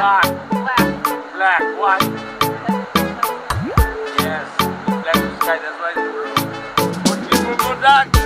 dark, black, white. Yes, black sky, that's why. What people go dark.